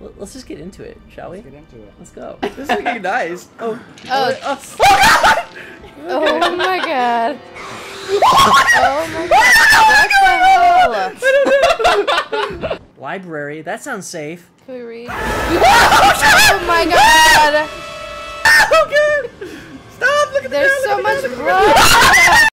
Let's just get into it, shall we? Let's get into it. Let's go. this is looking nice. Oh. Oh. Oh, oh. oh my god. oh my god. What the hell? Library. That sounds safe. Can we read? oh my god. oh god. Stop! Look at There's the ground, so much blood.